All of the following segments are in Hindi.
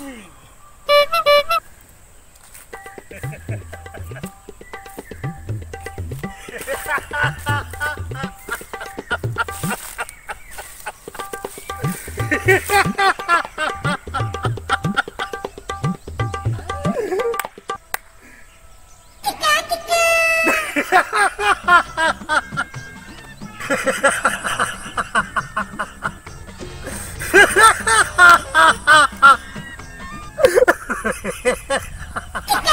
Ha ha ha! Ha ha ha!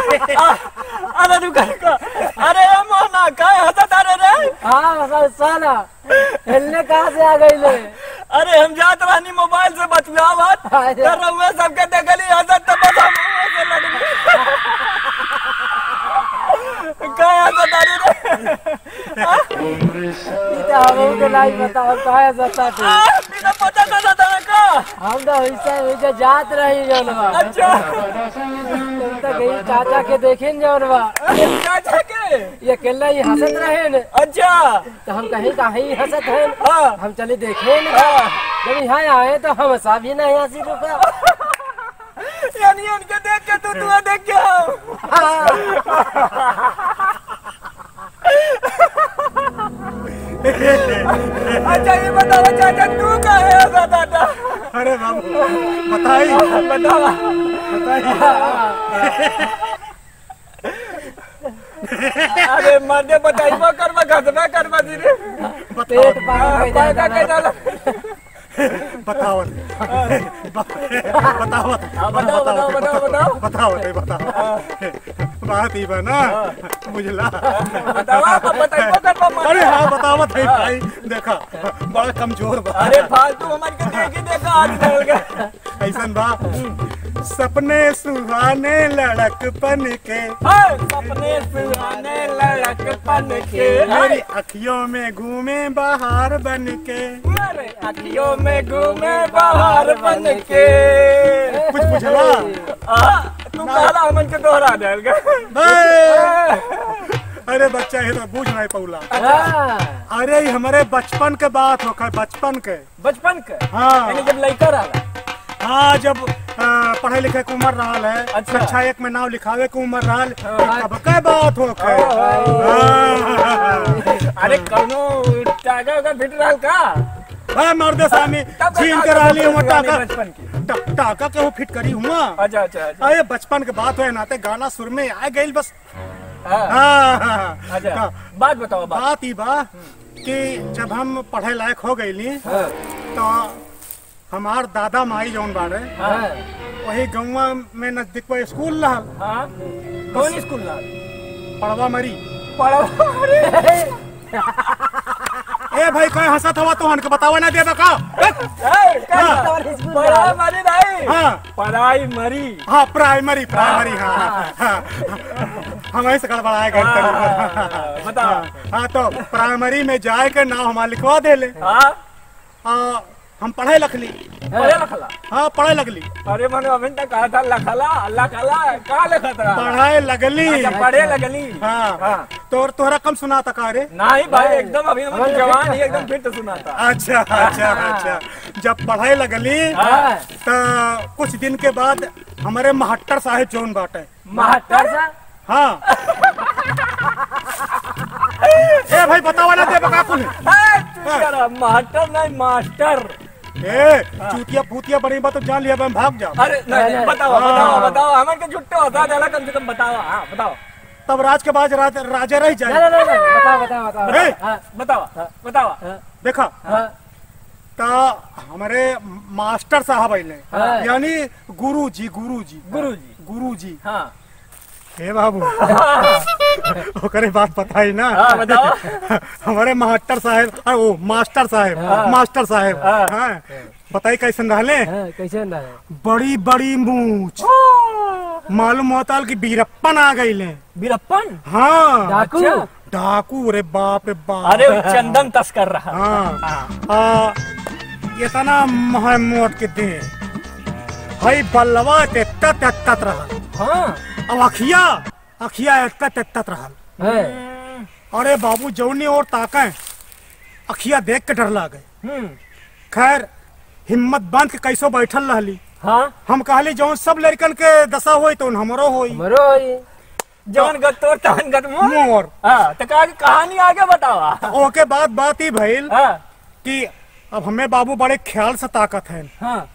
अरे रुका रुका अरे मोहना काय हंसत अरे रे हाँ साला। हिलने कहाँ से आ गई ले? अरे हम जात रहनी मोबाइल से बतियावत अरे। तो रउआ सबके देखली हंसत तो बस हम से लगनी काय हंसत अरे रे ई तो हम के नहीं बताओ कहाँ जाता थे आ, बिना पता चला था का हम तो वैसे वैसे जात रही जनवा। अच्छा। तो गई चाचा के देखे जनवा। चाचा के? ये अकेला ही हंसत रहे न अच्छा। तो हम कहीं कहीं हंसत है। हाँ। हम चले देखे न। हाँ। जब यहाँ आए तो हम हंसा भी नहीं हँसी रुका। यानी उनके देख के तू तू देख के हम अच्छा ये बताओ चाचा तू का है दादा? अरे बाबू बताई। बताओ अरे मर्दे बताइबो करवा घटना करवा दी रे। पेट बताओ बताओ हाँ, बताओ बताओ बताओ बताओ बताओ बताओ। बात ही बना बताओ आप अरे हाँ बतावत है भाई देखा बड़ा कमज़ोर बा अरे फालतू हमारी के देखी ऐसन बा सपने सुहाने लड़कपन के। सपने सुहाने लड़कपन के। मेरी अखियों में घूमे बाहर बन के। मेरे अखियों में घूमे बाहर बन के। कुछ बुझला? तू कहला हमन के दोहरा देगा अरे बच्चा ये तो बूझ नहीं पौला। हाँ, अरे ये हमारे बचपन के बात हो बचपन के। बचपन के? हाँ। जब लड़का रहा हाँ जब पढ़े लिखे के उम्र रहा है। अच्छा। कक्षा एक में नाम लिखावे के उम्र रहा हाँ। बात हो के हाँ। अरे कौनो टागा उगा फिट रहा का? हाँ मर्दे सामी छीन के रही हूँ टाका की। टाका के वो फिट करी हुआ अच्छा अच्छा अच्छा। अरे बचपन के बात है नाते गाना सुर में आ गई बस। हाँ, हाँ, हाँ, अच्छा। हाँ। बात बताओ बात। ही बा कि जब हम पढ़े लायक हो गईली हाँ, तो हमार दादा माई जौन बाड़े हाँ, वही गौवा में नज़दीक पर स्कूल रहल हाँ। कौन स्कूल रहा पड़वा मरी। पढ़ा ए भाई कहीं हंसत हवा तो हमके बतावा ना दे का पढ़ा मारी नहीं। हाँ। पढ़ाई मरी। हाँ प्राइमरी प्राइमरी हाँ। हाँ, हाँ। हम ऐसे गड़बड़ाए गए हाँ, बताओ। हाँ तो प्राइमरी में जाए के नाम हमारा लिखवा दे ले हाँ हम पढ़े लखली। पढ़े लखला? हाँ पढ़े लगली अरे मैंने अभी तक कहा था लखला लखला कहाँ लिखत रहा? पढ़ाई लगली। अच्छा पढ़े लगली। हाँ। हाँ। तो तोहरा कम सुना था का रे? नहीं भाई एकदम अभी हम जवान ही एकदम फिट सुनाता। अच्छा अच्छा अच्छा। जब पढ़ाई लगली हाँ। तो कुछ दिन के बाद हमारे महट्टर साहेब जौन बाटे। सा हाँ। ए भाई बतावा ना दे बका कुल मास्टर नहीं मास्टर। ए चूतिया फूतिया बड़ी बात तो जान लिया अब हम भाग जा अरे नहीं, नहीं, बताओ हाँ। बताओ बताओ हमें के जुट्टे होता है कम से कम बताओ हाँ बताओ। तब राज के बाद राज, राजा रह जाए। नहीं नहीं नहीं, बताओ बताओ बताओ ए, हाँ, बताओ बताओ। देखा? हाँ, ता हमारे मास्टर साहब आइले। हाँ। यानी गुरु जी गुरु जी गुरु जी गुरु जी हाँ। हे बाबू। ओकरे बात बताई ना। हाँ बताओ। हमारे मास्टर साहब ओ मास्टर साहब मास्टर साहब। हाँ। बताई कैसन रहले? हाँ, कैसे बड़ी बड़ी मूछ। मालूम होता कि बीरप्पन आ गईले। बीरप्पन? हाँ। डाकू? अच्छा। डाकू रे बाप रे बाप। अरे चंदन तस्कर रहा। हाँ। इतना महमूद के दे भाई बल्लवा तेत्तत तेत्तत रहल हाँ। अब अखिया अखिया एत्तत तेत्तत रहल। है। अरे बाबू जौनी और ताके अखिया देख के डर लागे। हम्म। खैर हिम्मत बाँध के कैसो बैठल रहली। हाँ। हम कहली जौन सब लड़कन के दशा होई तो हमरो होई। मरो ये जवन गत्तोर तवन गत्तमो मोर। हाँ तो कहा कहानी आगे बतावा। ओके बाद बात ही भइल हाँ। कि अब हमें बाबू बड़े ख्याल से ताकत है। हाँ।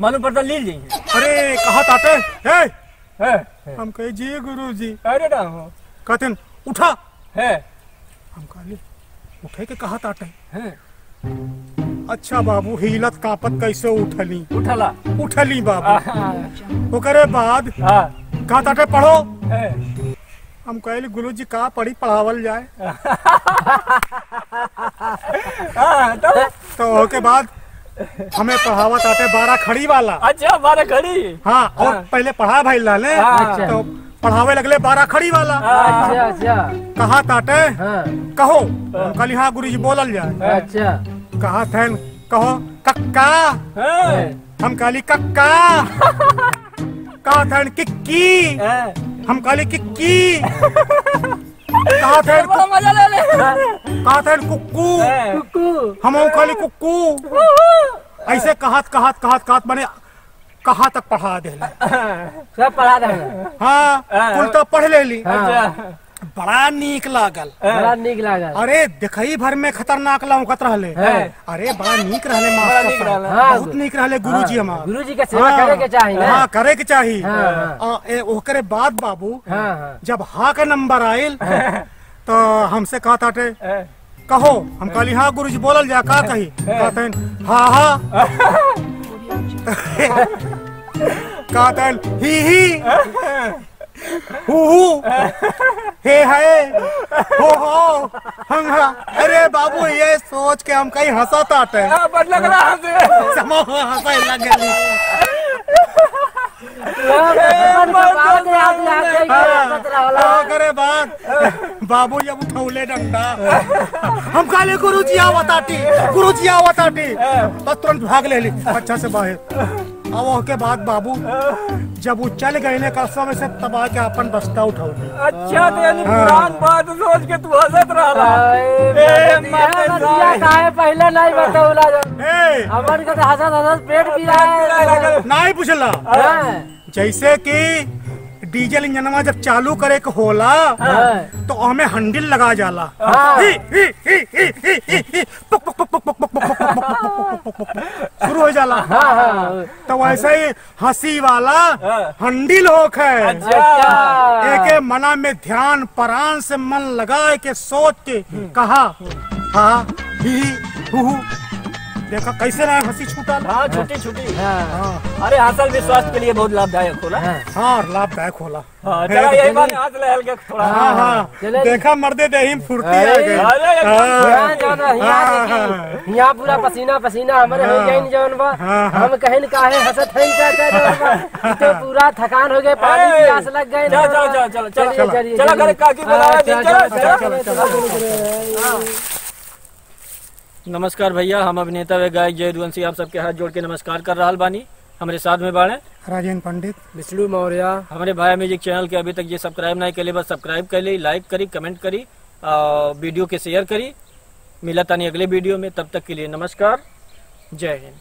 पर तो ली जाइए अरे कहा ताते? ए! है। हम कहे जी गुरु जी अरे राम कहते उठा। है। हम कहली उठे के कहा ताटे? है। अच्छा बाबू हिलत कापत कैसे उठली? उठला। उठली बाबू। ओकरे बाद कहा ताटे पढ़ो। है। हम कहली गुरु जी का पढ़ी पढ़ावल जाए? हाँ तो तो ओके बाद हमें पढ़ावत आते बारह खड़ी वाला। अच्छा बारह घड़ी हाँ और हाँ। पहले पढ़ा भाई लाले हाँ। तो पढ़ावे लगले बारह खड़ी वाला। अच्छा अच्छा। कहा ताटे? हाँ। कहो। हम कहली हाँ गुरु जी बोलल जाए। अच्छा। कहा थे कहो कक्का। हाँ। हम कहली कक्का। कहा थे किक्की। हाँ। हम कहली किक्की। कहा थे? मज़ा ले ले। कहा थे? कुक्कू। हाँ। कुकू हम खाली कुक्कू। ऐसे कहत कहत कहत कहत माने कहा तक पढ़ा दे सब पढ़ा दे हाँ कुल तो पढ़ लेली। अच्छा। बड़ा नीक लागल। बड़ा निक लागल। अरे देखई भर में खतरनाक लौकत रहले। अरे बड़ा नीक रहले मास्टर रहले। हाँ। बहुत नीक रहले गुरुजी हमार। गुरु जी के सेवा करे के चाही ना। हाँ करे के चाही। हाँ, हाँ। ए, ओकरे बाद बाबू हाँ हाँ। जब हा का नंबर आयल तो हमसे कहा ताटे हाँ। कहो हम कहली हाँ गुरुजी बोलल जा का कही? कहते हैं, हाँ। हाँ कहते हैं, ही। ही। हु हु हे है। हो हो। हम हाँ। अरे बाबू ये सोच के हम कहीं हंसा ताटे हाँ, बड़ लग रहा है हंसे। समो हंसा लगली करे बात। बाबू जब उठौले डंडा। हम काले गुरु जी आवताटी गुरु जी आवताटी बस तुरंत भाग ले ली। अच्छा से बाहर। अब उसके बाद बाबू। जब वो चल गए ने कसम समय से तबाह के अपन बस्ता उठाओ अच्छा तो यानी पुरान बात सोच के तू हंसत रहा ए, माते काहे पहले नहीं बतौला ए। हमन के तो हंसत हंसत पेट पीरा नहीं पूछला। हाँ, जैसे कि डीजल इंजनवा जब चालू करे के होला तो हमें हंडिल लगा जाला शुरू हो जाला तो वैसे ही हँसी वाला हंडिल होक है एक मना में ध्यान परान से मन लगा के सोच के कहा हा ही हु देखा कैसे ना हँसी छूटल हाँ छोटी छोटी हाँ, अरे हंसल भी स्वास्थ्य के लिए बहुत लाभदायक होला हाँ। हाँ लाभदायक होला हाँ यही बात हाथ ले हल्के थोड़ा हाँ हाँ चले। देखा मर्दे देही फुर्ती आ गई हाँ। यहाँ हाँ, पूरा पसीना पसीना हमारे हो गई जौन बा हाँ, हाँ। हम कहीं काहे हंसत हैं तो पूरा थकान हो गए पानी प्यास लग गए चलो, चलो, चलो, हाँ, चलो, चलो, चलो, चलो, चलो, चलो, चलो, चलो। नमस्कार भैया हम अभिनेता व गायक जय दुवंशी आप सबके हाथ जोड़ के नमस्कार कर रहा बानी हमारे साथ में बाढ़ राजेंद्र पंडित। विष्णु मौर्य। हमारे भाई म्यूज़िक चैनल के अभी तक ये सब्सक्राइब नहीं के लिए बस सब्सक्राइब कर ली लाइक करी कमेंट करी और वीडियो के शेयर करी। मिला तानी अगले वीडियो में तब तक के लिए नमस्कार जय हिंद।